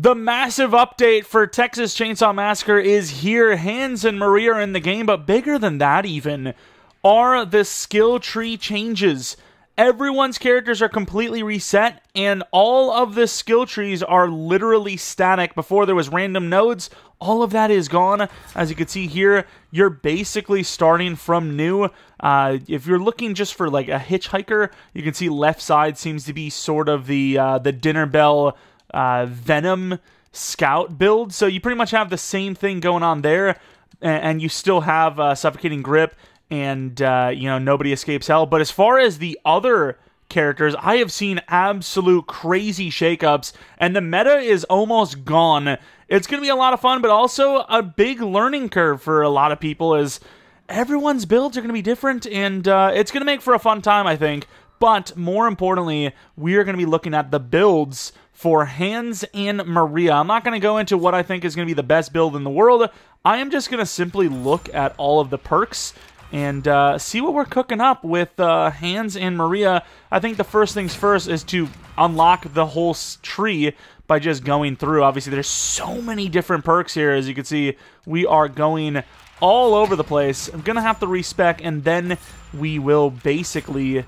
The massive update for Texas Chainsaw Massacre is here. Hands and Maria are in the game, but bigger than that, even, are the skill tree changes. Everyone's characters are completely reset, and all of the skill trees are literally static. Before there was random nodes, all of that is gone. As you can see here, you're basically starting from new. Uh, if you're looking just for like a hitchhiker, you can see left side seems to be sort of the uh, the dinner bell uh, Venom Scout build. So you pretty much have the same thing going on there, and, and you still have uh, Suffocating Grip, and uh, you know Nobody Escapes Hell. But as far as the other characters, I have seen absolute crazy shakeups, and the meta is almost gone. It's going to be a lot of fun, but also a big learning curve for a lot of people. Is everyone's builds are going to be different, and uh, it's going to make for a fun time, I think. But more importantly, we are going to be looking at the builds for Hands and Maria. I'm not going to go into what I think is going to be the best build in the world. I am just going to simply look at all of the perks and uh, see what we're cooking up with uh, Hands and Maria. I think the first things first is to unlock the whole tree by just going through. Obviously, there's so many different perks here. As you can see, we are going all over the place. I'm going to have to respec, and then we will basically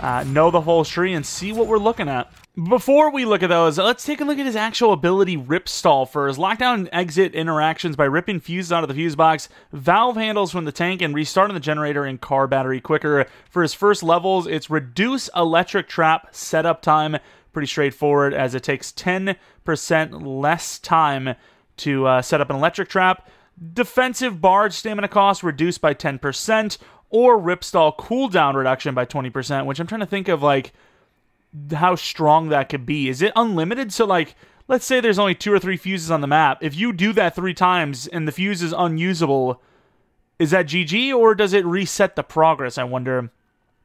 uh, know the whole tree and see what we're looking at. Before we look at those, let's take a look at his actual ability Rip Stall first. Lockdown and exit interactions by ripping fuses out of the fuse box, valve handles from the tank, and restarting the generator and car battery quicker. For his first levels, it's reduce electric trap setup time. Pretty straightforward as it takes 10% less time to uh, set up an electric trap. Defensive barge stamina cost reduced by 10%, or Rip Stall cooldown reduction by 20%, which I'm trying to think of like how strong that could be. Is it unlimited? So like let's say there's only two or three fuses on the map. If you do that three times and the fuse is unusable, is that GG or does it reset the progress? I wonder.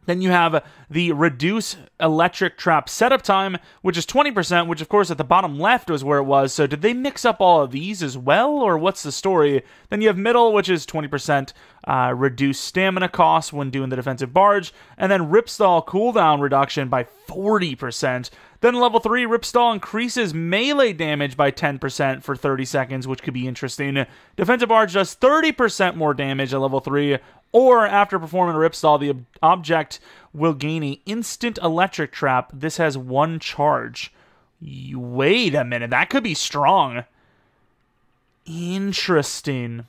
Then you have the reduce electric trap setup time, which is 20%, which of course at the bottom left was where it was. So did they mix up all of these as well, or what's the story? Then you have middle, which is 20% uh, reduce stamina cost when doing the defensive barge, and then ripstall cooldown reduction by 40%. Then level 3, Ripstall increases melee damage by 10% for 30 seconds, which could be interesting. Defensive Barge does 30% more damage at level 3, or after performing a Ripstall, the object will gain a instant electric trap. This has one charge. Wait a minute, that could be strong. Interesting.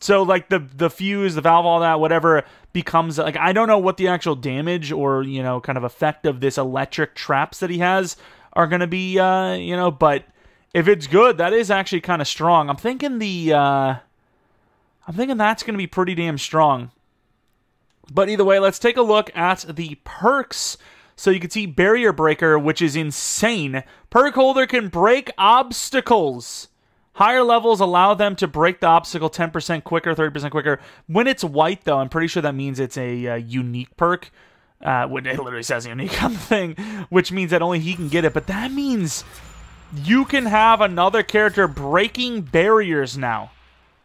So like the the fuse, the valve, all that, whatever becomes like I don't know what the actual damage or you know kind of effect of this electric traps that he has are going to be uh you know but if it's good that is actually kind of strong. I'm thinking the uh i'm thinking that's going to be pretty damn strong. But either way let's take a look at the perks. So you can see barrier breaker which is insane. Perk holder can break obstacles Higher levels allow them to break the obstacle 10% quicker, 30% quicker. When it's white, though, I'm pretty sure that means it's a uh, unique perk. Uh, it literally says unique on the thing, which means that only he can get it. But that means you can have another character breaking barriers now.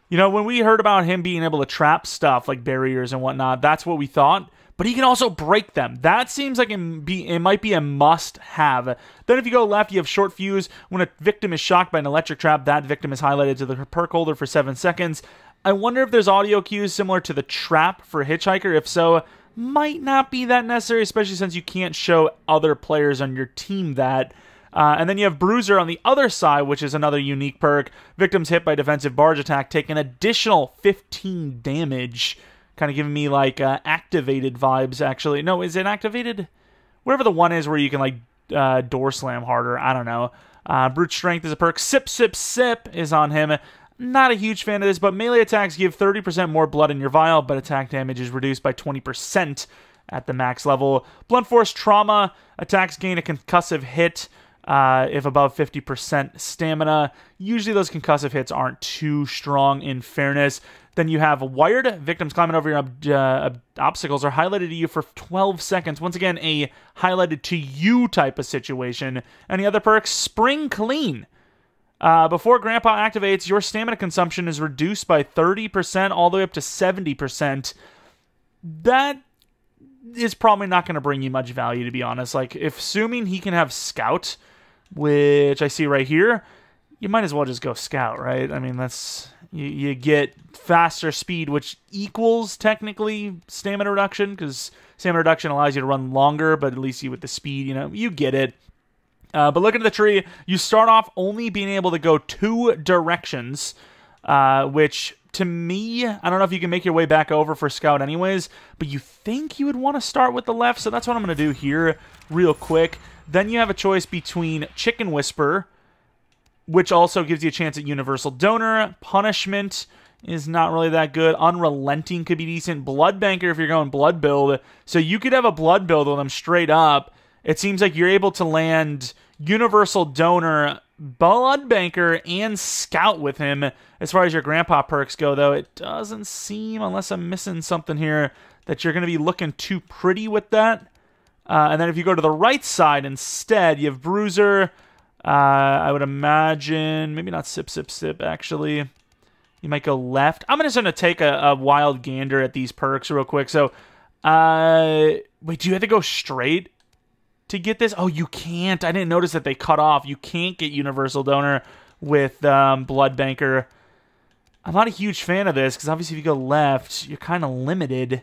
You know, when we heard about him being able to trap stuff like barriers and whatnot, that's what we thought but he can also break them. That seems like it, be, it might be a must have. Then, if you go left, you have short fuse. When a victim is shocked by an electric trap, that victim is highlighted to the perk holder for seven seconds. I wonder if there's audio cues similar to the trap for Hitchhiker. If so, might not be that necessary, especially since you can't show other players on your team that. Uh, and then you have Bruiser on the other side, which is another unique perk. Victims hit by defensive barge attack take an additional 15 damage kind of giving me like uh, activated vibes. Actually, no, is it activated? Whatever the one is where you can like uh, door slam harder. I don't know. Uh, brute strength is a perk. Sip, sip, sip is on him. Not a huge fan of this, but melee attacks give 30% more blood in your vial, but attack damage is reduced by 20% at the max level. Blunt force trauma attacks gain a concussive hit uh, if above 50% stamina. Usually, those concussive hits aren't too strong in fairness. Then you have wired victims climbing over your ob- uh, obstacles are highlighted to you for 12 seconds. Once again, a highlighted to you type of situation. Any other perks? Spring clean. Uh, before Grandpa activates, your stamina consumption is reduced by 30% all the way up to 70%. That is probably not going to bring you much value, to be honest. Like, if assuming he can have Scout, which I see right here, you might as well just go scout, right? I mean, that's you, you get faster speed, which equals technically stamina reduction because stamina reduction allows you to run longer, but at least you with the speed, you know, you get it. Uh, but looking at the tree, you start off only being able to go two directions, uh, which to me, I don't know if you can make your way back over for scout anyways, but you think you would want to start with the left, so that's what I'm going to do here real quick. Then you have a choice between Chicken Whisper, which also gives you a chance at Universal Donor. Punishment is not really that good. Unrelenting could be decent. Blood Banker if you're going blood build. So you could have a blood build with them straight up. It seems like you're able to land Universal Donor, Blood Banker, and Scout with him. As far as your Grandpa perks go, though, it doesn't seem, unless I'm missing something here, that you're going to be looking too pretty with that. Uh, and then if you go to the right side instead, you have Bruiser. Uh, I would imagine, maybe not Sip Sip Sip, actually. You might go left. I'm just going to take a, a, wild gander at these perks real quick. So, uh, wait, do you have to go straight to get this? Oh, you can't. I didn't notice that they cut off. You can't get Universal Donor with um, Blood Banker. I'm not a huge fan of this because obviously if you go left, you're kind of limited.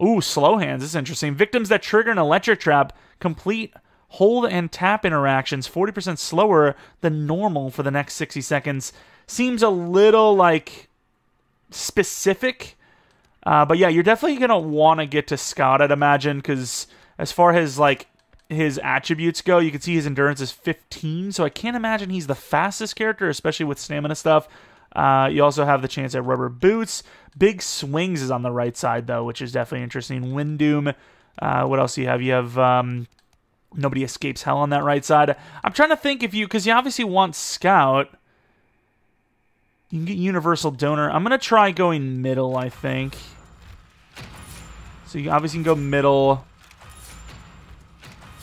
Ooh, slow hands. This is interesting. Victims that trigger an electric trap complete hold and tap interactions 40% slower than normal for the next 60 seconds seems a little like specific. Uh, but yeah, you're definitely gonna want to get to Scout, I'd imagine, because as far as like his attributes go, you can see his endurance is 15, so I can't imagine he's the fastest character, especially with stamina stuff. Uh, you also have the chance at rubber boots. Big swings is on the right side though, which is definitely interesting. Wind Doom. Uh, what else do you have? You have um, nobody escapes hell on that right side. I'm trying to think if you because you obviously want scout. You can get universal donor. I'm gonna try going middle. I think. So you obviously can go middle.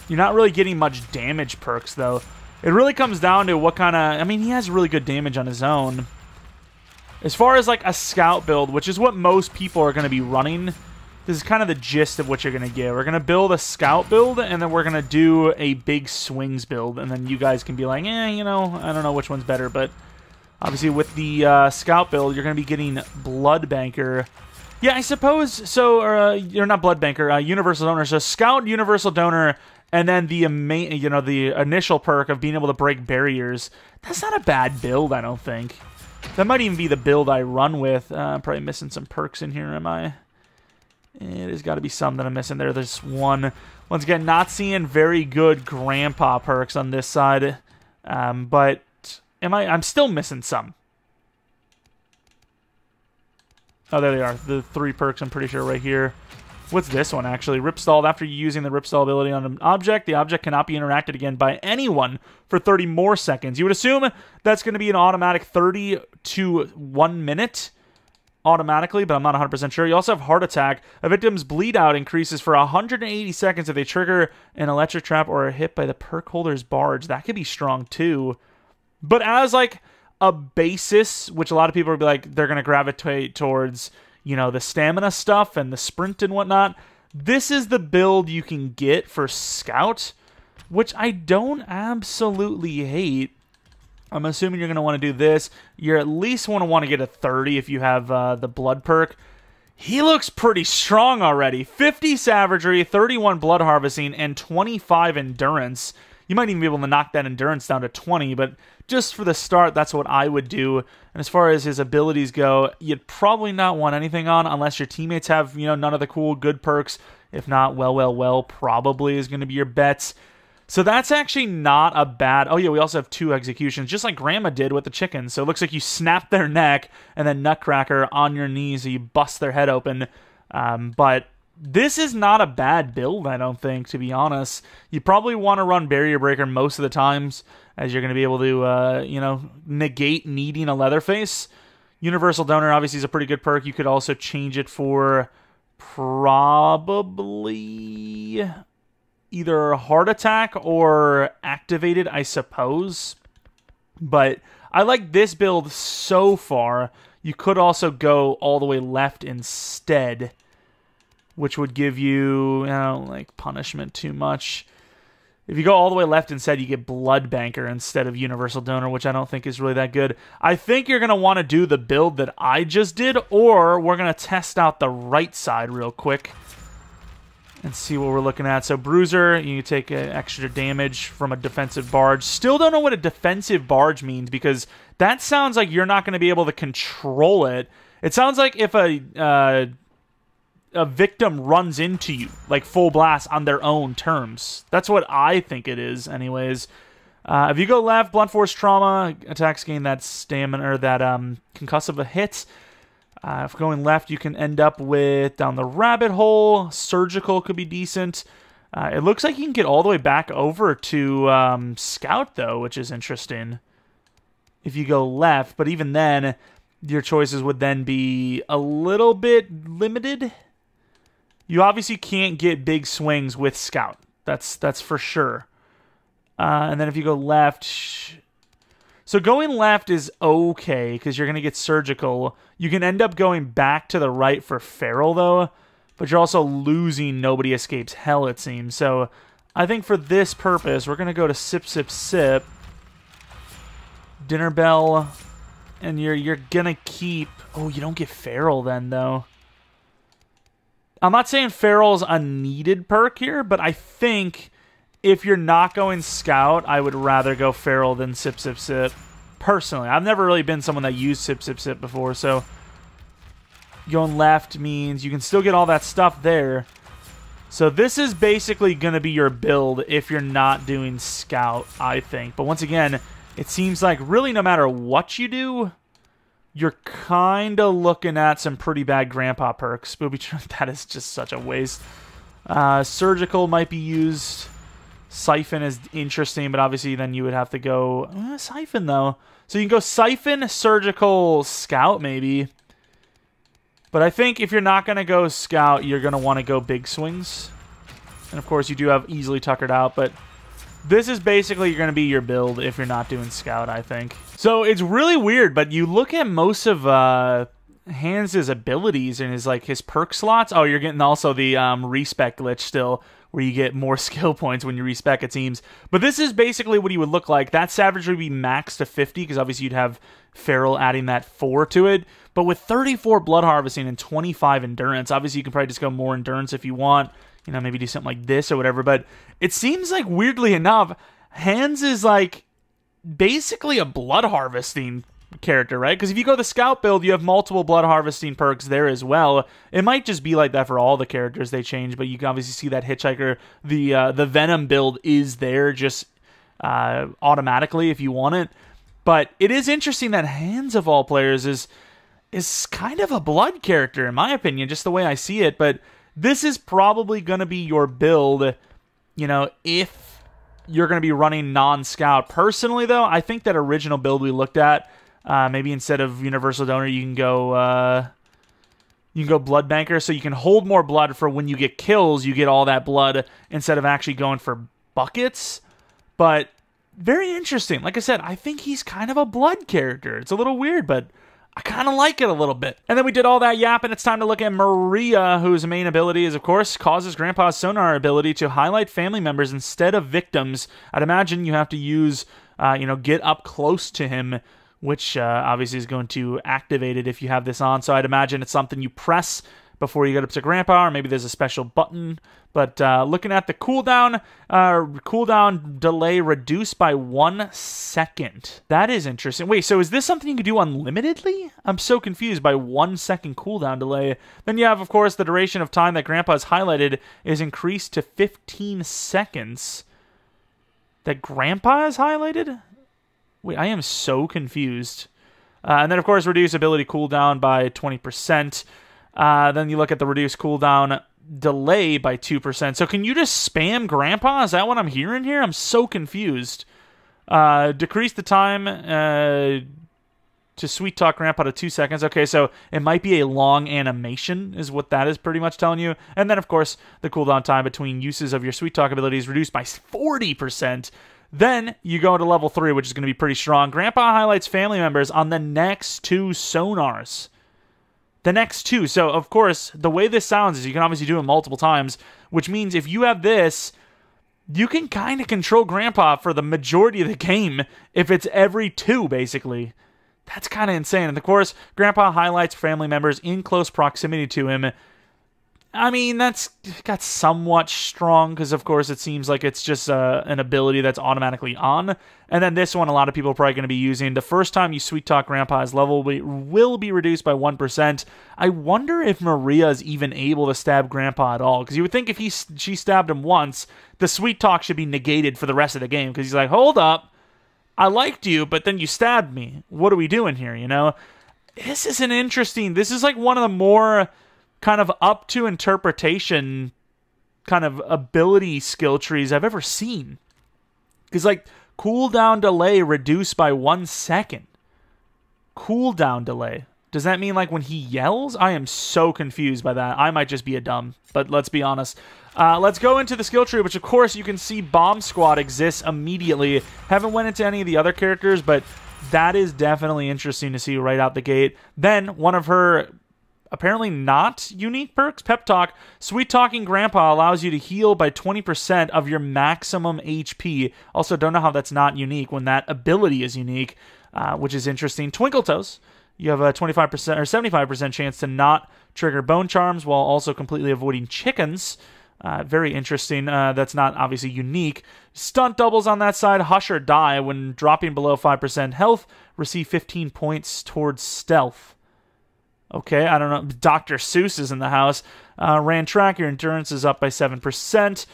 You're not really getting much damage perks though. It really comes down to what kind of. I mean, he has really good damage on his own. As far as like a scout build, which is what most people are going to be running, this is kind of the gist of what you're going to get. We're going to build a scout build, and then we're going to do a big swings build, and then you guys can be like, eh, you know, I don't know which one's better, but Obviously, with the uh, scout build, you're going to be getting Blood Banker. Yeah, I suppose so. Uh, you're not Blood Banker, uh, Universal Donor. So Scout, Universal Donor, and then the you know the initial perk of being able to break barriers. That's not a bad build, I don't think. That might even be the build I run with. Uh, I'm probably missing some perks in here, am I? Eh, there's got to be some that I'm missing there. There's one. Once again, not seeing very good Grandpa perks on this side, um, but Am I? I'm still missing some. Oh, there they are. The three perks, I'm pretty sure, right here. What's this one, actually? Rip Ripstalled. After using the Rip Ripstall ability on an object, the object cannot be interacted again by anyone for 30 more seconds. You would assume that's going to be an automatic 30 to 1 minute automatically, but I'm not 100% sure. You also have Heart Attack. A victim's bleed out increases for 180 seconds if they trigger an electric trap or are hit by the perk holder's barge. That could be strong, too. But as like a basis, which a lot of people would be like, they're going to gravitate towards, you know, the stamina stuff and the sprint and whatnot. This is the build you can get for Scout, which I don't absolutely hate. I'm assuming you're going to want to do this. You're at least to want to get a 30 if you have uh, the blood perk. He looks pretty strong already. 50 savagery, 31 blood harvesting, and 25 endurance. You might even be able to knock that endurance down to 20, but just for the start, that's what I would do. And as far as his abilities go, you'd probably not want anything on unless your teammates have, you know, none of the cool good perks. If not, well, well, well, probably is going to be your bets. So that's actually not a bad. Oh yeah, we also have two executions, just like Grandma did with the chickens. So it looks like you snap their neck and then Nutcracker on your knees, so you bust their head open. Um, but this is not a bad build, I don't think, to be honest. You probably want to run Barrier Breaker most of the times, as you're going to be able to, uh, you know, negate needing a Leatherface. Universal Donor obviously is a pretty good perk. You could also change it for probably either Heart Attack or Activated, I suppose. But I like this build so far. You could also go all the way left instead which would give you, you know, like punishment too much. If you go all the way left instead, you get Blood Banker instead of Universal Donor, which I don't think is really that good. I think you're going to want to do the build that I just did, or we're going to test out the right side real quick and see what we're looking at. So Bruiser, you take extra damage from a defensive barge. Still don't know what a defensive barge means because that sounds like you're not going to be able to control it. It sounds like if a uh, a victim runs into you like full blast on their own terms. That's what I think it is, anyways. Uh, if you go left, blunt force trauma attacks gain that stamina or that um, concussive hit. Uh, if going left, you can end up with down the rabbit hole. Surgical could be decent. Uh, it looks like you can get all the way back over to um, scout though, which is interesting. If you go left, but even then, your choices would then be a little bit limited you obviously can't get big swings with Scout. That's that's for sure. Uh, and then if you go left, so going left is okay because you're going to get surgical. You can end up going back to the right for feral though, but you're also losing nobody escapes hell it seems. So I think for this purpose, we're going to go to sip sip sip, dinner bell, and you're you're gonna keep. Oh, you don't get feral then though. I'm not saying Feral's a needed perk here, but I think if you're not going Scout, I would rather go Feral than Sip Sip Sip. Personally, I've never really been someone that used Sip Sip Sip before, so going left means you can still get all that stuff there. So this is basically going to be your build if you're not doing Scout, I think. But once again, it seems like really no matter what you do, you're kind of looking at some pretty bad grandpa perks. Booby that is just such a waste. Uh, surgical might be used. Siphon is interesting, but obviously then you would have to go uh, Siphon though. So you can go Siphon, Surgical, Scout maybe. But I think if you're not going to go Scout, you're going to want to go Big Swings. And of course you do have easily tuckered out, but this is basically going to be your build if you're not doing Scout, I think. So it's really weird, but you look at most of uh, Hands' abilities and his like his perk slots. Oh, you're getting also the um, respec glitch still, where you get more skill points when you respec. It seems, but this is basically what he would look like. That Savage would be maxed to 50 because obviously you'd have Feral adding that four to it. But with 34 blood harvesting and 25 endurance, obviously you can probably just go more endurance if you want you know, maybe do something like this or whatever. But it seems like weirdly enough, Hands is like basically a blood harvesting character, right? Because if you go the scout build, you have multiple blood harvesting perks there as well. It might just be like that for all the characters they change, but you can obviously see that hitchhiker. The uh, the venom build is there just uh, automatically if you want it. But it is interesting that hands of all players is is kind of a blood character in my opinion, just the way I see it. But this is probably going to be your build, you know, if you're going to be running non scout. Personally, though, I think that original build we looked at, uh, maybe instead of Universal Donor, you can go. Uh, you can go blood banker so you can hold more blood for when you get kills you get all that blood instead of actually going for buckets but very interesting like i said i think he's kind of a blood character it's a little weird but I kind of like it a little bit. And then we did all that yap, and it's time to look at Maria, whose main ability is, of course, causes Grandpa's sonar ability to highlight family members instead of victims. I'd imagine you have to use, uh, you know, get up close to him, which uh, obviously is going to activate it if you have this on. So I'd imagine it's something you press before you get up to Grandpa, or maybe there's a special button but uh, looking at the cooldown, uh, cooldown delay reduced by one second. That is interesting. Wait, so is this something you can do unlimitedly? I'm so confused by one second cooldown delay. Then you have, of course, the duration of time that Grandpa has highlighted is increased to 15 seconds. That Grandpa has highlighted? Wait, I am so confused. Uh, and then, of course, reduce ability cooldown by 20%. Uh, then you look at the reduced cooldown delay by 2%. So can you just spam grandpa? Is that what I'm hearing here? I'm so confused. Uh, decrease the time uh, to sweet talk grandpa to two seconds. Okay, so it might be a long animation, is what that is pretty much telling you. And then, of course, the cooldown time between uses of your sweet talk abilities reduced by 40%. Then you go to level three, which is going to be pretty strong. Grandpa highlights family members on the next two sonars the next two. So, of course, the way this sounds is you can obviously do it multiple times, which means if you have this you can kind of control Grandpa for the majority of the game if it's every two, basically. That's kind of insane. And of course, Grandpa highlights family members in close proximity to him I mean, that's got somewhat strong because, of course, it seems like it's just uh, an ability that's automatically on. And then this one, a lot of people are probably going to be using. The first time you sweet talk Grandpa's level will be reduced by 1%. I wonder if Maria is even able to stab Grandpa at all. Because you would think if he she stabbed him once, the sweet talk should be negated for the rest of the game. Because he's like, hold up, I liked you, but then you stabbed me. What are we doing here, you know? This is an interesting. This is like one of the more kind of up to interpretation kind of ability skill trees I've ever seen. Because, like, cooldown delay reduced by one second. Cooldown delay. Does that mean, like, when he yells? I am so confused by that. I might just be a dumb, but let's be honest. Uh, let's go into the skill tree, which, of course, you can see Bomb Squad exists immediately. Haven't went into any of the other characters, but that is definitely interesting to see right out the gate. Then, one of her apparently not unique perks. Pep Talk, Sweet Talking Grandpa allows you to heal by 20% of your maximum HP. Also, don't know how that's not unique when that ability is unique, uh, which is interesting. Twinkle Toes, you have a 25% or 75% chance to not trigger Bone Charms while also completely avoiding chickens. Uh, very interesting. Uh, that's not obviously unique. Stunt doubles on that side. Hush or die when dropping below 5% health. Receive 15 points towards stealth. Okay, I don't know. Dr. Seuss is in the house. Uh, ran track, your endurance is up by 7%.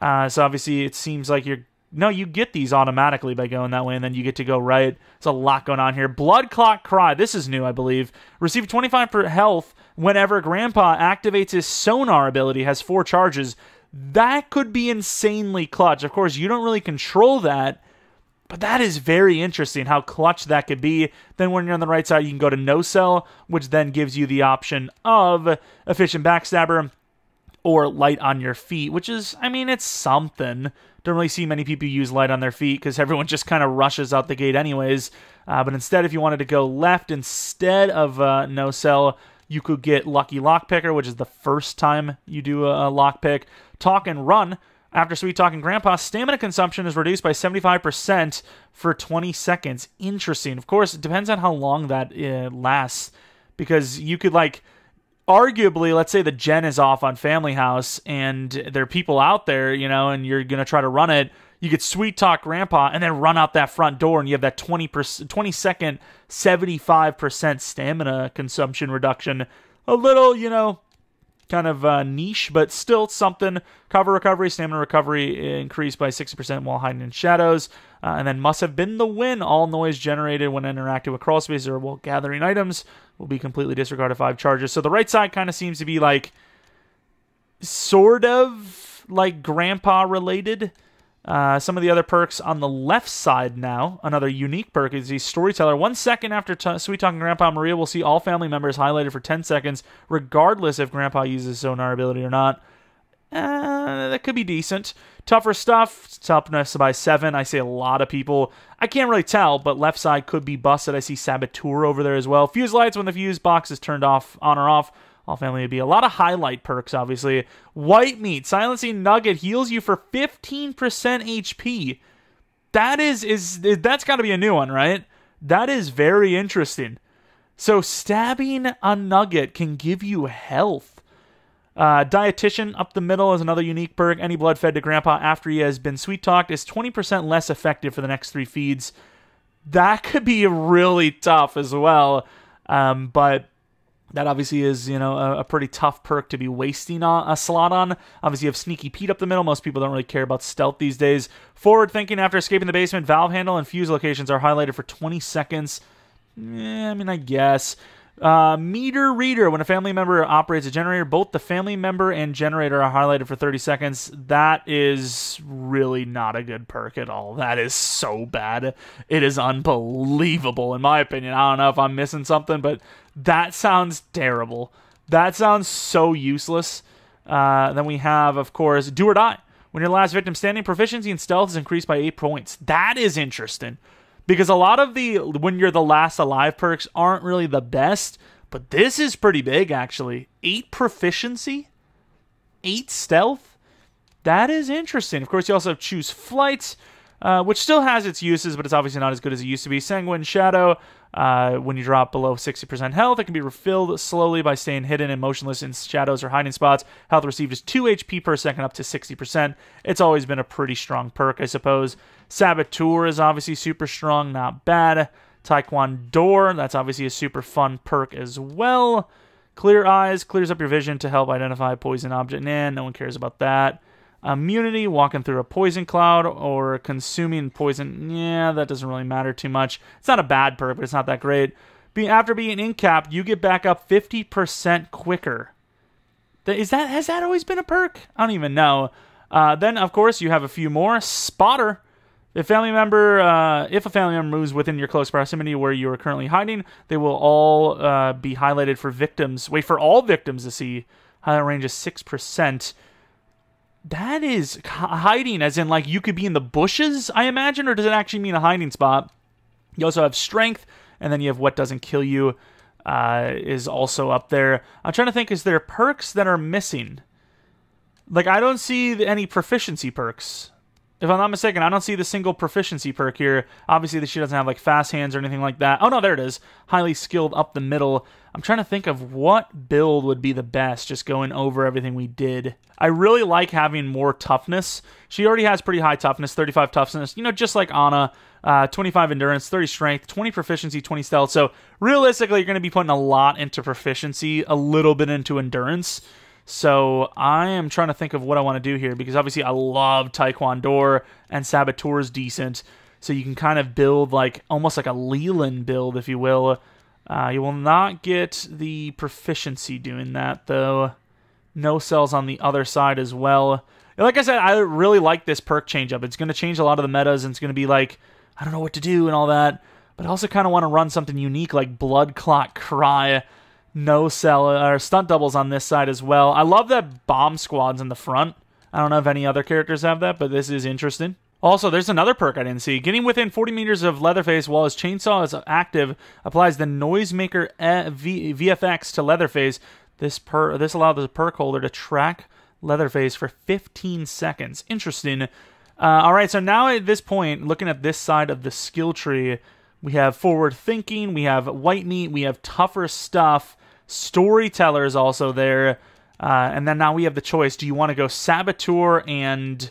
Uh, so obviously, it seems like you're. No, you get these automatically by going that way, and then you get to go right. There's a lot going on here. Blood Clot Cry. This is new, I believe. Receive 25 for health whenever Grandpa activates his sonar ability, has four charges. That could be insanely clutch. Of course, you don't really control that but that is very interesting how clutch that could be. Then when you're on the right side, you can go to no sell, which then gives you the option of efficient backstabber or light on your feet, which is, I mean, it's something. Don't really see many people use light on their feet because everyone just kind of rushes out the gate, anyways. Uh, but instead, if you wanted to go left instead of uh, no sell, you could get Lucky Lockpicker, which is the first time you do a, a lockpick. Talk and run, after Sweet Talking Grandpa, stamina consumption is reduced by 75% for 20 seconds. Interesting. Of course, it depends on how long that uh, lasts. Because you could, like, arguably, let's say the gen is off on Family House and there are people out there, you know, and you're going to try to run it. You could sweet talk grandpa and then run out that front door, and you have that twenty percent, 20 second, 75% stamina consumption reduction. A little, you know, kind of uh, niche, but still something. Cover recovery, stamina recovery increased by 60% while hiding in shadows. Uh, and then must have been the wind. All noise generated when interacting with crawl spaces or while gathering items will be completely disregarded five charges. So the right side kind of seems to be like sort of like grandpa related. Uh, some of the other perks on the left side now. Another unique perk is the storyteller. One second after t- Sweet Talking Grandpa Maria, we'll see all family members highlighted for 10 seconds, regardless if Grandpa uses sonar ability or not. Uh, that could be decent. Tougher stuff, toughness by 7. I see a lot of people. I can't really tell, but left side could be busted. I see Saboteur over there as well. Fuse lights when the fuse box is turned off, on or off. All family would be a lot of highlight perks, obviously. White meat, silencing nugget heals you for 15% HP. That is is that's got to be a new one, right? That is very interesting. So stabbing a nugget can give you health. Uh, dietitian up the middle is another unique perk. Any blood fed to Grandpa after he has been sweet talked is 20% less effective for the next three feeds. That could be really tough as well. Um, but that obviously is, you know, a, a, pretty tough perk to be wasting a, slot on. Obviously, you have Sneaky Pete up the middle. Most people don't really care about stealth these days. Forward thinking after escaping the basement, valve handle and fuse locations are highlighted for 20 seconds. Eh, I mean, I guess. Uh, meter reader. When a family member operates a generator, both the family member and generator are highlighted for 30 seconds. That is really not a good perk at all. That is so bad. It is unbelievable, in my opinion. I don't know if I'm missing something, but that sounds terrible. That sounds so useless. Uh, then we have, of course, do or die. When your last victim standing, proficiency in stealth is increased by eight points. That is interesting because a lot of the when you're the last alive perks aren't really the best, but this is pretty big actually. 8 proficiency, 8 stealth. that is interesting. Of course, you also have Choose Flight, uh, which still has its uses, but it's obviously not as good as it used to be. Sanguine Shadow, uh, when you drop below 60% health, it can be refilled slowly by staying hidden and motionless in shadows or hiding spots. Health received is 2 HP per second up to 60%. It's always been a pretty strong perk, I suppose. Saboteur is obviously super strong, not bad. Taekwondo, that's obviously a super fun perk as well. Clear Eyes clears up your vision to help identify poison object. Nah, no one cares about that. Immunity, walking through a poison cloud or consuming poison. Yeah, that doesn't really matter too much. It's not a bad perk, but it's not that great. Being after being incapped, you get back up 50% quicker. Is that has that always been a perk? I don't even know. Uh, then of course you have a few more. Spotter. If family member, uh, if a family member moves within your close proximity where you are currently hiding, they will all uh, be highlighted for victims. Wait for all victims to see. Highlight range is six percent that is hiding as in like you could be in the bushes i imagine or does it actually mean a hiding spot you also have strength and then you have what doesn't kill you uh, is also up there i'm trying to think is there perks that are missing like i don't see any proficiency perks if I'm not mistaken, I don't see the single proficiency perk here. Obviously, that she doesn't have like fast hands or anything like that. Oh no, there it is. Highly skilled up the middle. I'm trying to think of what build would be the best, just going over everything we did. I really like having more toughness. She already has pretty high toughness, 35 toughness, you know, just like Ana. Uh, 25 endurance, 30 strength, 20 proficiency, 20 stealth. So realistically, you're going to be putting a lot into proficiency, a little bit into endurance. So I am trying to think of what I want to do here because obviously I love Taekwondo and Saboteur is decent. So you can kind of build like almost like a Leland build, if you will. Uh, you will not get the proficiency doing that though. No cells on the other side as well. Like I said, I really like this perk change up. It's going to change a lot of the metas and it's going to be like, I don't know what to do and all that. But I also kind of want to run something unique like Blood Clot Cry no cell or stunt doubles on this side as well. I love that bomb squads in the front. I don't know if any other characters have that, but this is interesting. Also, there's another perk I didn't see. Getting within 40 meters of Leatherface while his chainsaw is active applies the Noisemaker VFX to Leatherface. This per this allows the perk holder to track Leatherface for 15 seconds. Interesting. Uh, all right, so now at this point, looking at this side of the skill tree, we have forward thinking, we have white meat, we have tougher stuff, Storyteller is also there. Uh, and then now we have the choice do you want to go Saboteur and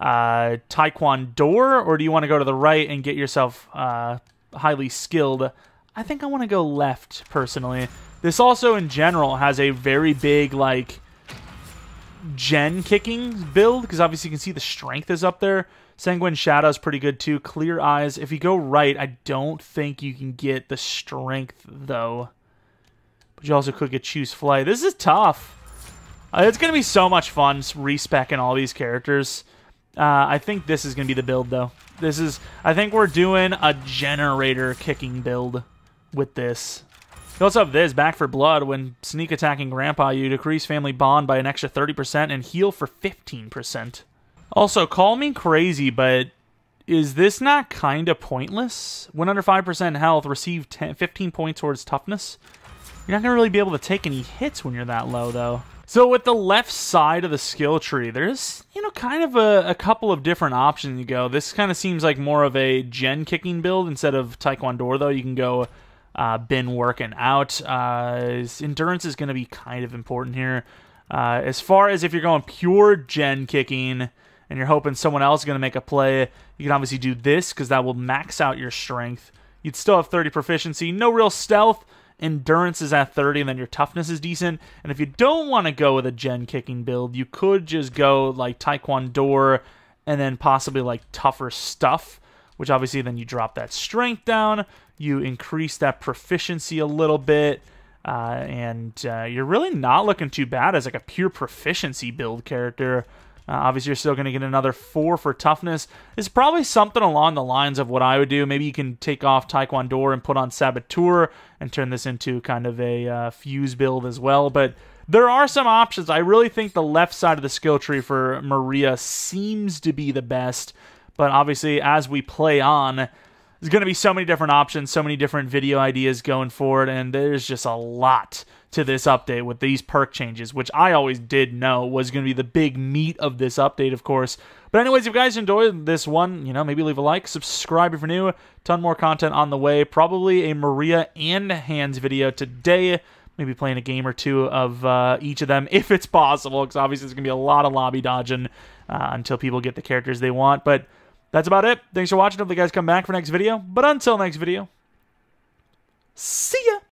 uh, Taekwondo, or do you want to go to the right and get yourself uh, highly skilled? I think I want to go left, personally. This also, in general, has a very big, like, gen kicking build, because obviously you can see the strength is up there. Sanguine Shadow is pretty good, too. Clear Eyes. If you go right, I don't think you can get the strength, though. But you also could get choose flight. This is tough. Uh, it's going to be so much fun respecking all these characters. Uh, I think this is going to be the build, though. This is, I think we're doing a generator kicking build with this. You also have this, Back for Blood. When sneak attacking Grandpa, you decrease family bond by an extra 30% and heal for 15%. Also, call me crazy, but is this not kind of pointless? When under 5% health, receive 10, 15 points towards toughness. You're not going to really be able to take any hits when you're that low, though. So with the left side of the skill tree, there's, you know, kind of a, a couple of different options you go. This kind of seems like more of a gen kicking build instead of Taekwondo, though. You can go uh, bin working out. Uh, endurance is going to be kind of important here. Uh, as far as if you're going pure gen kicking and you're hoping someone else is going to make a play, you can obviously do this because that will max out your strength. You'd still have 30 proficiency, no real stealth, endurance is at 30 and then your toughness is decent. And if you don't want to go with a gen kicking build, you could just go like Taekwondo and then possibly like tougher stuff, which obviously then you drop that strength down, you increase that proficiency a little bit. Uh, and uh, you're really not looking too bad as like a pure proficiency build character. Uh, obviously, you're still going to get another four for toughness. It's probably something along the lines of what I would do. Maybe you can take off Taekwondo and put on Saboteur and turn this into kind of a uh, fuse build as well. But there are some options. I really think the left side of the skill tree for Maria seems to be the best. But obviously, as we play on, there's going to be so many different options, so many different video ideas going forward, and there's just a lot to this update with these perk changes, which I always did know was going to be the big meat of this update, of course. But anyways, if you guys enjoyed this one, you know, maybe leave a like, subscribe if you're new. Ton more content on the way. Probably a Maria and Hands video today. Maybe playing a game or two of uh, each of them if it's possible, because obviously there's going to be a lot of lobby dodging uh, until people get the characters they want. But that's about it. Thanks for watching. Hope you guys come back for next video. But until next video, see ya!